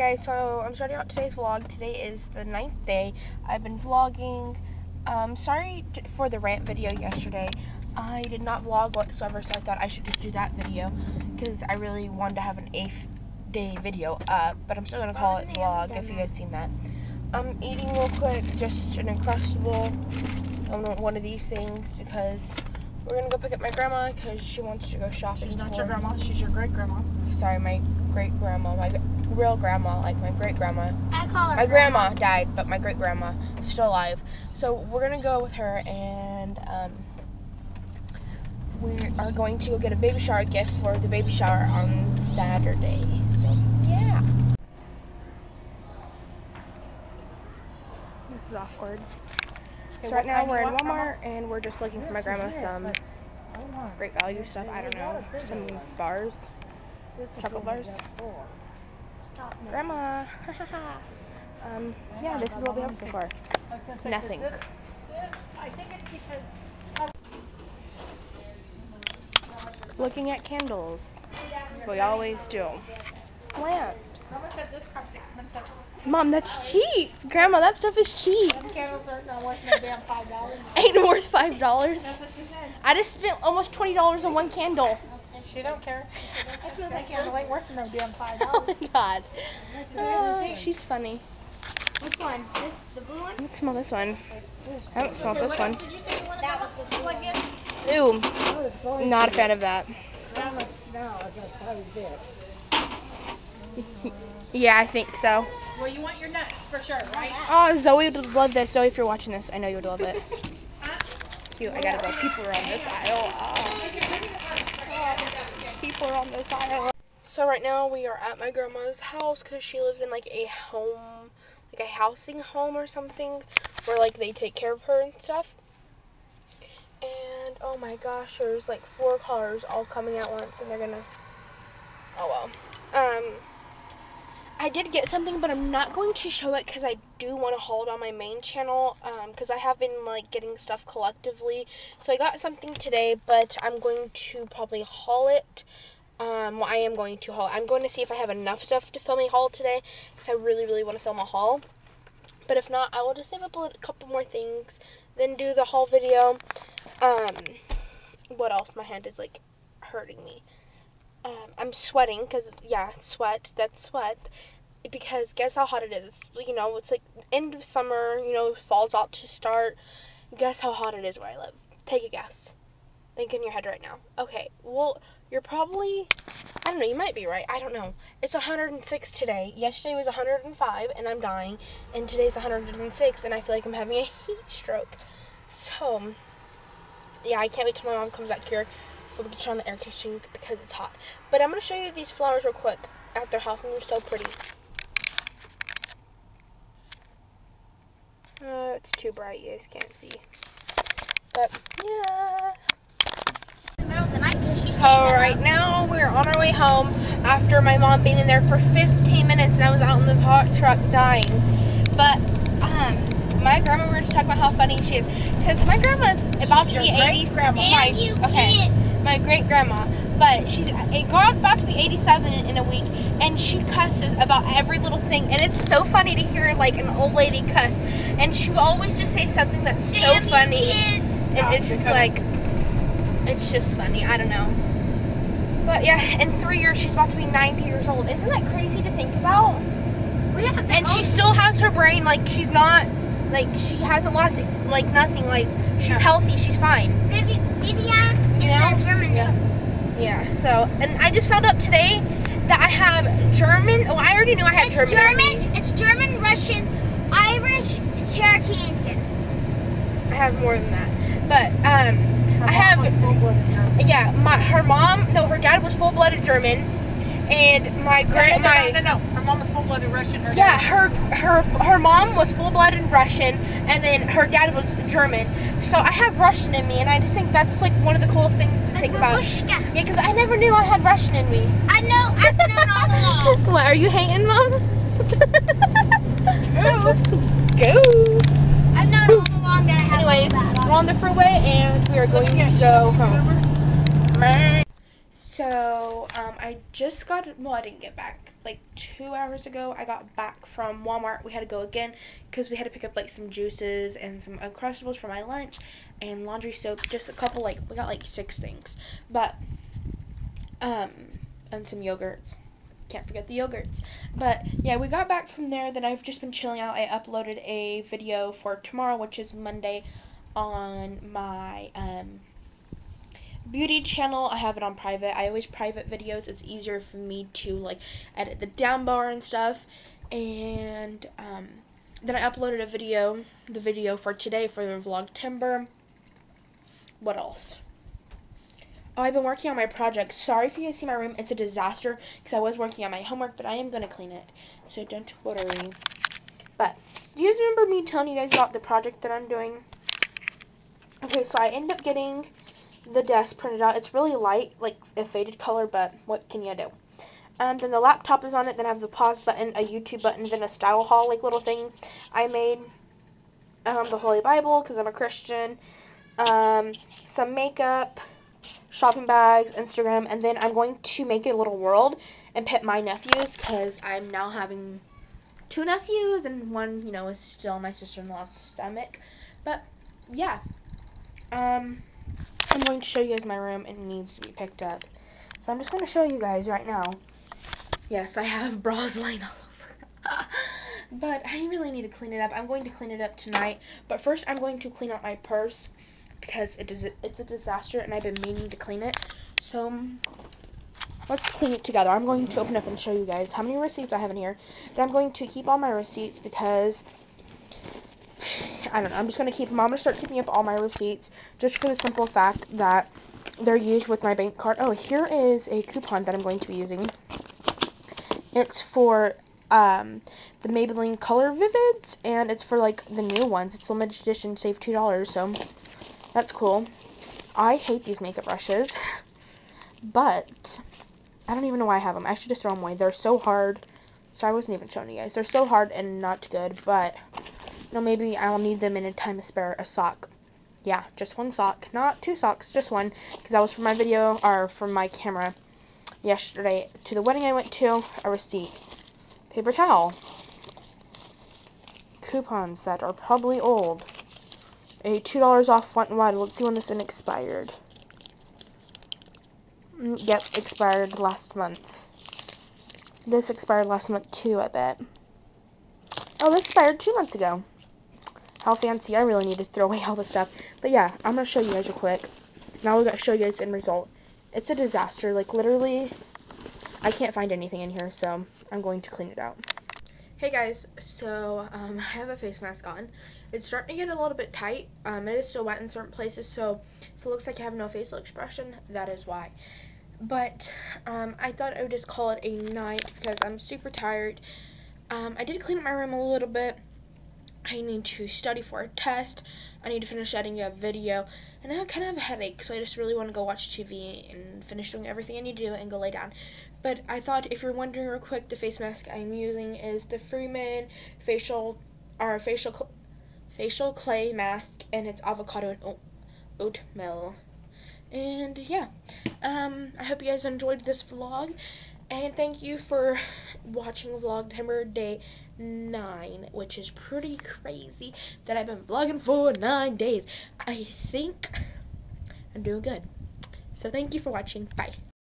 guys, so I'm starting out today's vlog. Today is the ninth day. I've been vlogging. Um, sorry for the rant video yesterday. I did not vlog whatsoever, so I thought I should just do that video because I really wanted to have an eighth day video up, but I'm still gonna call it vlog if you guys seen that. I'm eating real quick, just an Uncrustable, um, one of these things because we're gonna go pick up my grandma because she wants to go shopping. She's not your grandma, she's your great grandma. Sorry, my great grandma, my real grandma, like my great grandma. I call her My grandma died, but my great grandma is still alive. So we're gonna go with her, and um, we are going to go get a baby shower gift for the baby shower on Saturday. So yeah. This is awkward. Okay, So right now we're in? Walmart, and we're just looking for my grandma some great value stuff. I don't know, some bars, chocolate bars. Grandma. um, yeah, this is what we have so far. Nothing. I think it's because Looking at candles. We always do. Lamps. Mama said this cup's expensive. Mom, that's cheap. Grandma, that stuff is cheap. Candles aren't worth no damn five dollars. Ain't worth five dollars. That's what she said. I just spent almost twenty dollars on one candle. She don't care. She said that candle ain't worth no damn five Oh dollars. my god. That's the other Oh, thing. she's funny. Which one? This, the blue one? Let's smell this one. I haven't smelled this oh, one. Did you say you wanted That was the blue one. Ew. Not a fan of that. Yeah, I think so. Well, you want your nuts for sure, right? Oh, Zoe would love this. Zoe, if you're watching this, I know you would love it. Cute. I gotta go. People are on this aisle. Oh. People are on this aisle. So right now we are at my grandma's house because she lives in like a home, like a housing home or something, where like they take care of her and stuff. And oh my gosh, there's like four cars all coming at once, and they're gonna. Oh well. Um. Did get something, but I'm not going to show it because I do want to haul it on my main channel because I have been like getting stuff collectively. So I got something today, but I'm going to probably haul it. Um, well, I am going to haul. I'm going to see if I have enough stuff to film a haul today because I really, really want to film a haul. But if not, I will just save up a couple more things, then do the haul video. Um, what else? My hand is like hurting me. Um, I'm sweating because yeah, sweat. That's sweat. Because guess how hot it is? You know, it's like end of summer. You know, fall's about to start. Guess how hot it is where I live? Take a guess. Think in your head right now. Okay. Well, you're probably. I don't know. You might be right. I don't know. It's 106 today. Yesterday was 105, and I'm dying. And today's 106, and I feel like I'm having a heat stroke. So, yeah, I can't wait till my mom comes back here so we can turn on the air conditioning because it's hot. But I'm going to show you these flowers real quick at their house, and they're so pretty. Uh, it's too bright, you guys can't see. But, yeah. In the middle of the night 'cause she's So right now we're on our way home after my mom being in there for 15 minutes and I was out in this hot truck dying. But um, my grandma we were just talking about how funny she is because my grandma's about to be 80. great-grandma. My- okay, my great grandma. But she's a girl's about to be 87 in, in a week and she cusses about every little thing and it's so funny to hear like an old lady cuss and she will always just say something that's so Damn you, funny. kids. It, it's just like, it's just funny. I don't know. But yeah, in three years she's about to be 90 years old. Isn't that crazy to think about? We have And she still has her brain. Like she's not, like she hasn't lost it. Like nothing. Like she's Yeah. healthy. She's fine. Vivi- Vivian You is know? German Yeah. Name. Yeah. So, and I just found out today that I have German. Oh, I already knew I had It's German. German, it's German, Russian, Irish, Cherokee, and I have more than that. But um, Her I have. was full-blooded German. Yeah, my her mom. No, her dad was full-blooded German, and my No, no, no, my. no, no, no. Her mom was full-blooded Russian. Her Yeah, her her her mom was full-blooded Russian, and then her dad was German. So I have Russian in me, and I just think that's like one of the coolest things to think about. Yeah, because I never knew I had Russian in me. I know, I've known all along. what are you hating, mom? Go. I've known all along that I have Anyways, that. we're on the freeway, and we are going to go home. So um, I just got well I didn't get back. Like two hours ago I got back from Walmart. We had to go again because we had to pick up like some juices and some Uncrustables for my lunch and laundry soap just a couple like we got like six things. But um and some yogurts. Can't forget the yogurts. But yeah we got back from there. Then I've just been chilling out. I uploaded a video for tomorrow which is Monday on my um beauty channel. I have it on private. I always private videos. It's easier for me to like edit the down bar and stuff. And um, then I uploaded a video, the video for today for the vlogtember. What else? Oh, I've been working on my project. Sorry if you guys see my room. It's a disaster because I was working on my homework, but I am going to clean it. So don't worry. But, do you guys remember me telling you guys about the project that I'm doing? Okay, so I end up getting the desk printed out. It's really light, like a faded color, but what can you do? And then the laptop is on it. Then I have the pause button, a YouTube button, then a style haul like little thing I made. Um, the Holy Bible because I'm a Christian. Um, some makeup, shopping bags, Instagram, and then I'm going to make a little world and pet my nephews because I'm now having two nephews and one, you know, is still my sister-in-law's stomach. But yeah. Um I'm going to show you guys my room and it needs to be picked up. So I'm just going to show you guys right now. Yes, I have bras laying all over. but I really need to clean it up. I'm going to clean it up tonight. But first I'm going to clean out my purse because it is it's a disaster and I've been meaning to clean it. So um, let's clean it together. I'm going to open up and show you guys how many receipts I have in here. But I'm going to keep all my receipts because I don't know. I'm just going to keep them. I'm going to start keeping up all my receipts just for the simple fact that they're used with my bank card. Oh, here is a coupon that I'm going to be using. It's for um, the Maybelline Color Vivids, and it's for like the new ones. It's limited edition, save $2, so that's cool. I hate these makeup brushes, but I don't even know why I have them. I should just throw them away. They're so hard. So I wasn't even showing you guys. They're so hard and not good, but no, maybe I'll need them in a time to spare a sock. Yeah, just one sock. Not two socks, just one. Because that was for my video, or for my camera yesterday. To the wedding I went to, a receipt. Paper towel. Coupons that are probably old. A $2 off n Wild. Let's see when this one expired. Mm, yep, expired last month. This expired last month too, I bet. Oh, this expired two months ago how fancy. I really need to throw away all the stuff. But yeah, I'm going to show you guys real quick. Now we're going to show you guys the end result. It's a disaster. Like, literally, I can't find anything in here, so I'm going to clean it out. Hey guys, so um, I have a face mask on. It's starting to get a little bit tight. Um, it is still wet in certain places, so if it looks like I have no facial expression, that is why. But um, I thought I would just call it a night because I'm super tired. Um, I did clean up my room a little bit. I need to study for a test. I need to finish editing a video. And I kind of have a headache, so I just really want to go watch TV and finish doing everything I need to do and go lay down. But I thought, if you're wondering real quick, the face mask I'm using is the Freeman facial, or facial, facial clay mask, and it's avocado and oatmeal. And yeah, um, I hope you guys enjoyed this vlog. And thank you for watching Vlogtember Day 9, which is pretty crazy that I've been vlogging for 9 days. I think I'm doing good. So thank you for watching. Bye.